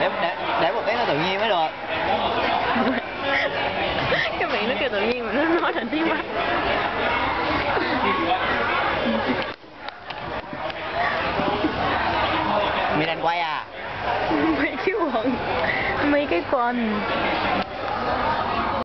để để để một cái nó tự nhiên mới được. Cái miệng nó kêu tự nhiên mà nó nói thành tiếng mắt mi đang quay à? Mấy cái quần. Mấy cái quần.